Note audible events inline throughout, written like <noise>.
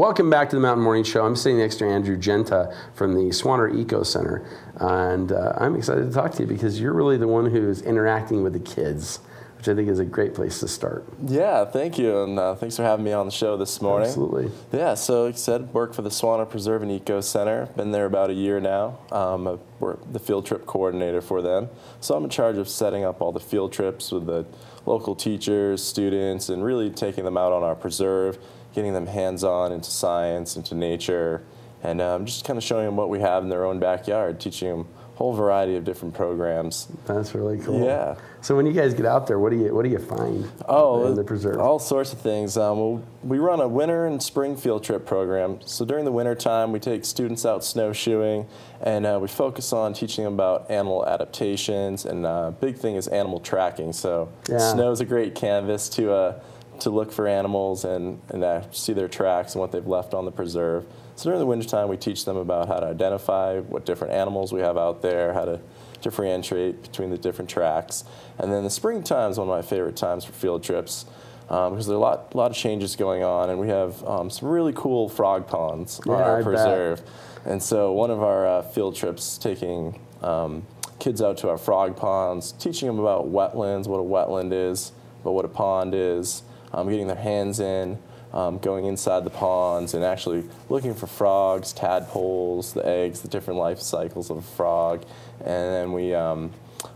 Welcome back to the Mountain Morning Show. I'm sitting next to Andrew Genta from the Swaner Eco Center, and uh, I'm excited to talk to you because you're really the one who's interacting with the kids, which I think is a great place to start. Yeah, thank you, and uh, thanks for having me on the show this morning. Absolutely. Yeah, so like I said, work for the Swaner Preserve and Eco Center. Been there about a year now. Um, work the field trip coordinator for them. So I'm in charge of setting up all the field trips with the local teachers, students, and really taking them out on our preserve getting them hands-on into science, into nature, and um, just kind of showing them what we have in their own backyard, teaching them a whole variety of different programs. That's really cool. Yeah. So when you guys get out there, what do you what do you find? Oh, in the preserve. All sorts of things. Um, well, we run a winter and spring field trip program. So during the winter time, we take students out snowshoeing, and uh, we focus on teaching them about animal adaptations. And uh, big thing is animal tracking. So Yeah. snow is a great canvas to. Uh, to look for animals and, and uh, see their tracks and what they've left on the preserve. So during the wintertime, we teach them about how to identify what different animals we have out there, how to differentiate between the different tracks. And then the springtime is one of my favorite times for field trips um, because there are a lot, lot of changes going on, and we have um, some really cool frog ponds Yeah, on our I bet. preserve. And so one of our uh, field trips taking um, kids out to our frog ponds, teaching them about wetlands, what a wetland is, but what a pond is, um, getting their hands in, um, going inside the ponds, and actually looking for frogs, tadpoles, the eggs, the different life cycles of a frog. And then we um,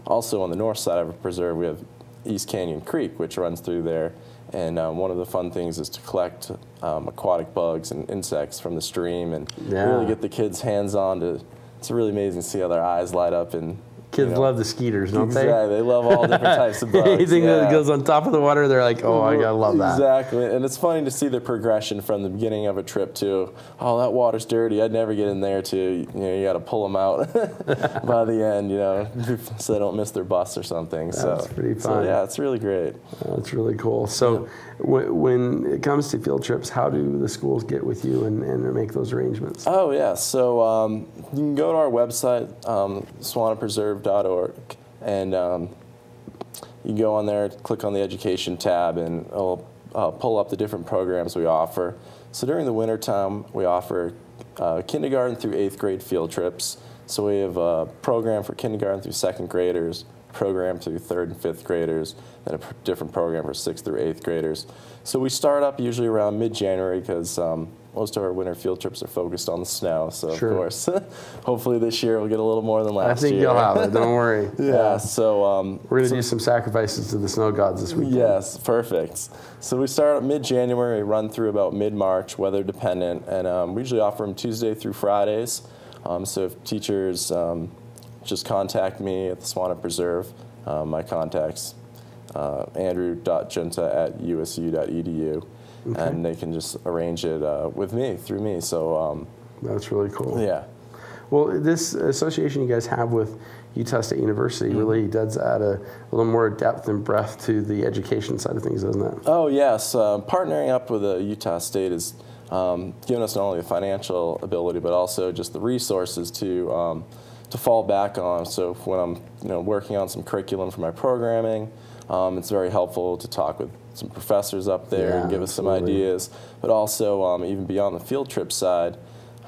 also on the north side of our preserve, we have East Canyon Creek, which runs through there. And um, one of the fun things is to collect um, aquatic bugs and insects from the stream and Yeah. really get the kids' hands on to. It's really amazing to see how their eyes light up and. Kids you know, love the skeeters, don't Exactly. They love all different <laughs> types of bugs. Anything that goes on top of the water, they're like, oh, I gotta love that. Exactly, and it's funny to see the progression from the beginning of a trip to, oh, that water's dirty. I'd never get in there. To you know, you got to pull them out <laughs> by the end, you know, <laughs> so they don't miss their bus or something. That's so, pretty so, fun. yeah, it's really great. That's really cool. So, wh- when it comes to field trips, how do the schools get with you and, and make those arrangements? Oh yeah, so um, you can go to our website, um, and um, you go on there, click on the education tab, and it'll uh, pull up the different programs we offer. So during the winter time, we offer uh, kindergarten through eighth grade field trips. So we have a program for kindergarten through second graders, program through third and fifth graders, and a different program for sixth through eighth graders. So we start up usually around mid-January because um, most of our winter field trips are focused on the snow. So Sure. of course, <laughs> hopefully this year we'll get a little more than last. I think year. you'll have it. Don't worry. <laughs> yeah. So um, We're gonna do some sacrifices to the snow gods this weekend. Yes, perfect. So we start mid-January, run through about mid-March, weather dependent, and um, we usually offer them Tuesday through Fridays. Um, so if teachers um, just contact me at the Swaner Preserve, um, my contacts uh, andrew.genta at usu.edu, and they can just arrange it uh, with me through me. So um, That's really cool. yeah. Well, this association you guys have with Utah State University Mm-hmm. really does add a, a little more depth and breadth to the education side of things, doesn't it? Oh yes, uh, partnering up with uh, Utah State has um, given us not only the financial ability but also just the resources to um, to fall back on. So when I'm you know working on some curriculum for my programming, um, it's very helpful to talk with some professors up there Yeah, and give us some ideas. But also um, even beyond the field trip side,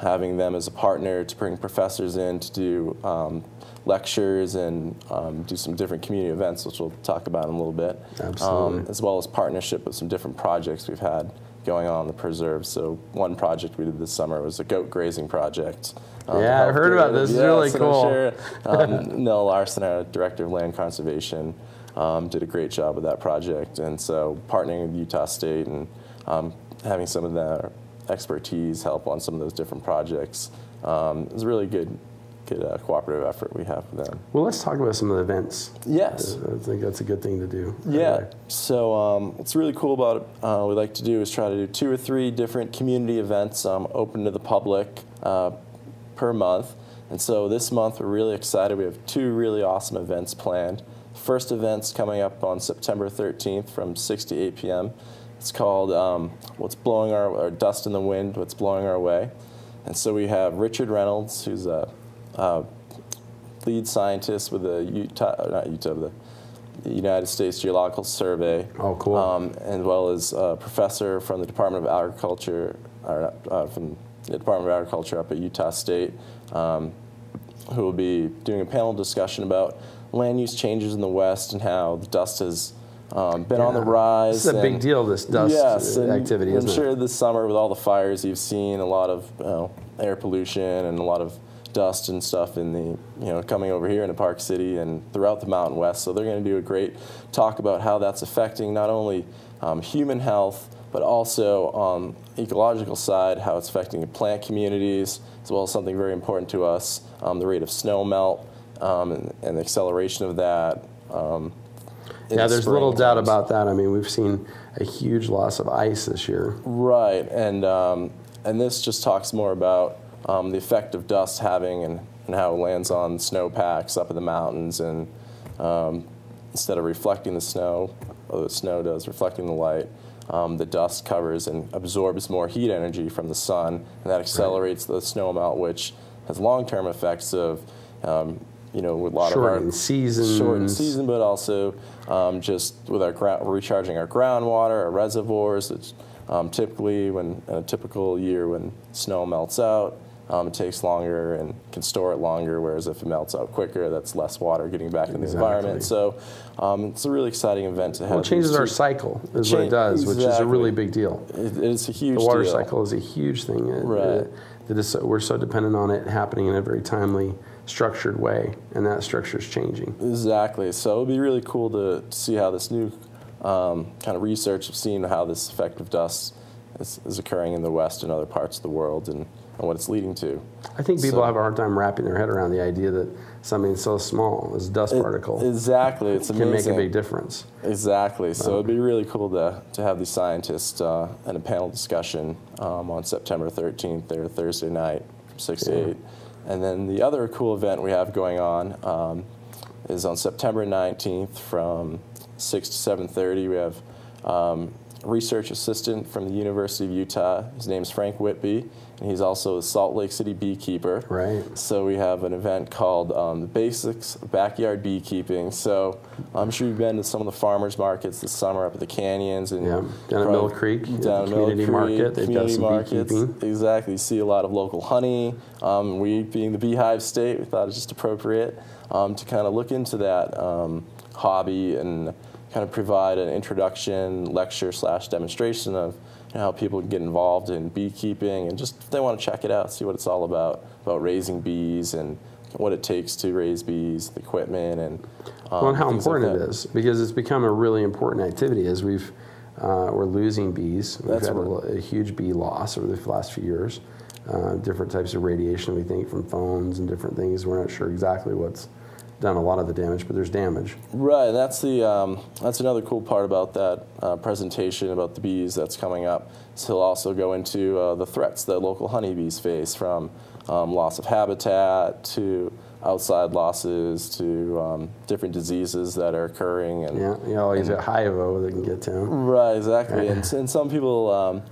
having them as a partner to bring professors in to do um, lectures and um, do some different community events, which we'll talk about in a little bit. Absolutely. Um, as well as partnership with some different projects we've had going on in the preserve. So one project we did this summer was a goat grazing project. um, Yeah, I've heard about this. It's really and cool. Sure um, <laughs> Nell Larson, our director of land conservation, um, did a great job with that project. And so partnering with Utah State and um, having some of their expertise help on some of those different projects um, is a really good, good uh, cooperative effort we have with them. Well, let's talk about some of the events. Yes. I think that's a good thing to do. Yeah. So um, what's really cool about it, uh, we like to do is try to do two or three different community events um, open to the public uh, per month. And so this month we're really excited. We have two really awesome events planned. First event's coming up on September 13th from 6 to 8 p.m. It's called um, "What's Blowing Our or Dust in the Wind: What's Blowing Our Way." And so we have Richard Reynolds, who's a, uh lead scientist with the Utah, not Utah, the the United States Geological Survey. Oh, cool. Um, as well as a professor from the Department of Agriculture, or, uh, from the Department of Agriculture up at Utah State, um, who will be doing a panel discussion about land use changes in the West and how the dust has um, been on the rise. This is a big deal, this dust yes, activity, I'm sure it? this summer with all the fires you've seen, a lot of you know, air pollution and a lot of dust and stuff in the you know coming over here into Park City and throughout the Mountain West. So they're going to do a great talk about how that's affecting not only um, human health but also on ecological side how it's affecting plant communities as well as something very important to us um, the rate of snow melt um, and, and the acceleration of that. Um, Yeah, the there's little doubt about that. I mean, we've seen a huge loss of ice this year. Right, and um, and this just talks more about um, the effect of dust having and, and how it lands on snowpacks up in the mountains, and um, instead of reflecting the snow, or the snow does reflecting the light, um, the dust covers and absorbs more heat energy from the sun, and that accelerates the snow melt, which has long-term effects of um, you know, with a lot Shortened of our seasons. shortened season, but also um, just with our ground, recharging our groundwater, our reservoirs. It's um, typically when in a typical year when snow melts out, um, it takes longer and can store it longer. Whereas if it melts out quicker, that's less water getting back in the Exactly. environment. So um, it's a really exciting event to have. Well, it changes our cycle, is what it does, which is a really big deal. It, it's a huge The water deal. cycle is a huge thing. Right. it- that is so, we're so dependent on it happening in a very timely, structured way, and that structure is changing. Exactly. So it'd be really cool to see how this new um, kind of research of seeing how this effect of dust is, is occurring in the West and other parts of the world and, and what it's leading to. I think people So- have a hard time wrapping their head around the idea that something so small as a dust It- particle exactly. It's can amazing. make a big difference. Exactly. So it'd be really cool to, to have these scientists uh, in a panel discussion um, on September 13th, there Thursday night from 6 Yeah. to 8. And then the other cool event we have going on um, is on September 19th from 6 to 7.30. We have um, research assistant from the University of Utah. His name's Frank Whitby, and he's also a Salt Lake City beekeeper. Right. So we have an event called um, the Basics of Backyard Beekeeping. So I'm sure you've been to some of the farmers markets this summer up at the canyons and Yeah, down at Mill Creek, down at Mill community Creek, market, they've got community markets. beekeeping. Exactly. You see a lot of local honey. Um, we, being the beehive state, we thought it was just appropriate um, to kind of look into that um, hobby and kind of provide an introduction lecture slash demonstration of you know, how people can get involved in beekeeping and just if they want to check it out, see what it's all about about raising bees and what it takes to raise bees, the equipment, and um, well, and how things like important it is because it's become a really important activity as we've uh, we're losing bees. We've That's had a, a huge bee loss over the last few years. Uh, different types of radiation we think from phones and different things. We're not sure exactly what's done a lot of the damage, but there's damage. Right, and that's the um, that's another cool part about that uh, presentation about the bees that's coming up. So he'll also go into uh, the threats that local honeybees face, from um, loss of habitat to outside losses to um, different diseases that are occurring. And Yeah, you always got HIVO that can get to. Right, exactly. and, and some people, um,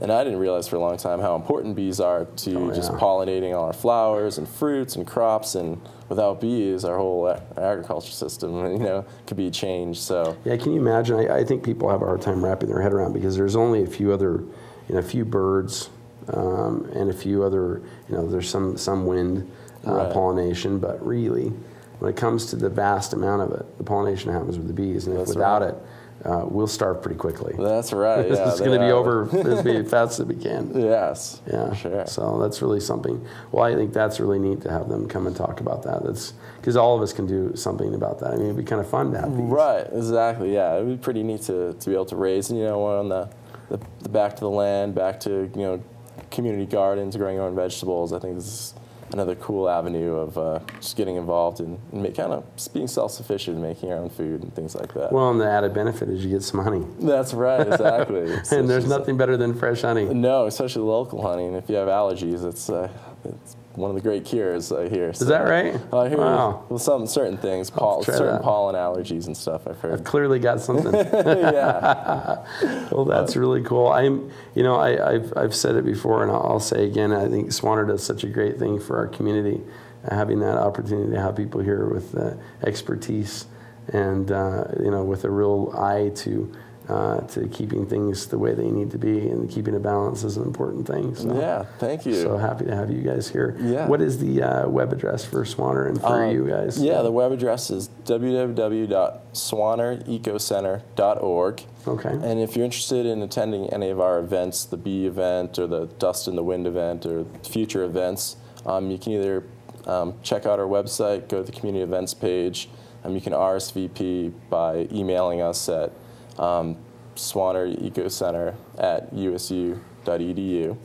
and I didn't realize for a long time how important bees are to Oh, just yeah. pollinating all our flowers and fruits and crops. And without bees, our whole agriculture system, <laughs> you know, could be changed. So Yeah, can you imagine? I, I think people have a hard time wrapping their head around because there's only a few other, you know, a few birds um, and a few other, you know, there's some some wind uh, Right. pollination, but really, when it comes to the vast amount of it, the pollination happens with the bees, and if without right. it, uh, we'll starve pretty quickly. that's right. <laughs> Yeah, it's going to be over <laughs> as fast as we can. Yes. Yeah, Sure. So that's really something. Well, I think that's really neat to have them come and talk about that. That's because all of us can do something about that. I mean, it'd be kind of fun to have bees. Right, exactly. Yeah, it would be pretty neat to, to be able to raise, and you know, on the, the, the back to the land, back to, you know, community gardens, growing your own vegetables. I think this is another cool avenue of uh, just getting involved in, in kind of being self-sufficient, making your own food and things like that. Well, and the added benefit is you get some honey. That's right, <laughs> exactly. and there's nothing better than fresh honey. No, especially local honey. And if you have allergies, it's, uh, it's one of the great cures I hear. Is that right? I hear Wow. with some certain things, pol- try certain that. pollen allergies and stuff. I've I've heard. clearly got something. <laughs> yeah, <laughs> well, that's really cool. I'm, you know, I, I've, I've said it before, and I'll, I'll say again. I think Swaner does such a great thing for our community, uh, having that opportunity to have people here with uh, expertise and uh, you know, with a real eye to uh, to keeping things the way they need to be and keeping a balance is an important thing. So, Yeah, thank you. So happy to have you guys here. Yeah. What is the uh, web address for Swaner and for Um, you guys? Yeah, the web address is www.swanerecocenter.org. Okay. And if you're interested in attending any of our events, the Bee event or the Dust in the Wind event or future events, um, you can either um, check out our website, go to the community events page. Um, you can RSVP by emailing us at um, swanerecocenter at usu.edu.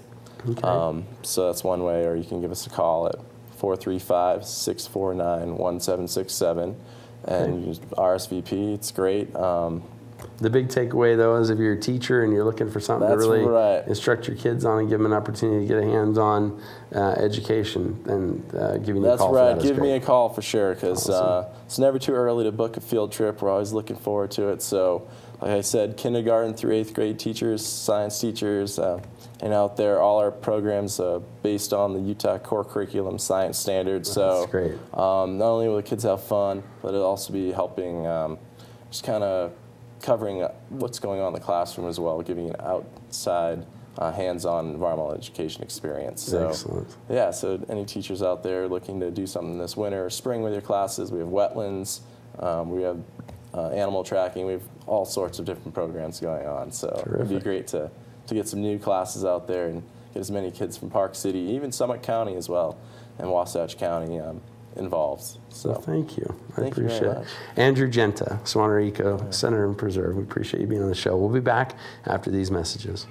Okay. Um, so that's one way, or you can give us a call at 435 649 1767 and RSVP. It's great. Um, The big takeaway, though, is if you're a teacher and you're looking for something to really right. instruct your kids on and give them an opportunity to get a hands-on uh, education, then uh, giving you a That's call right. that Give me a call for sure because Awesome. uh, it's never too early to book a field trip. We're always looking forward to it. So, like I said, kindergarten through eighth grade teachers, science teachers, uh, and out there, all our programs uh, based on the Utah core curriculum science standards. So, That's great. Um, not only will the kids have fun, but it'll also be helping um, just kind of covering what's going on in the classroom as well, giving an outside, uh, hands-on environmental education experience. So, Excellent. yeah, so any teachers out there looking to do something this winter or spring with your classes, we have wetlands, um, we have uh, animal tracking, we have all sorts of different programs going on. So it'd be great to, to get some new classes out there and get as many kids from Park City, even Summit County as well, and Wasatch County um, involved. So Well, thank you. I Thank you appreciate it. much. Andrew Genta, Swaner Eco Center and Preserve. We appreciate you being on the show. We'll be back after these messages.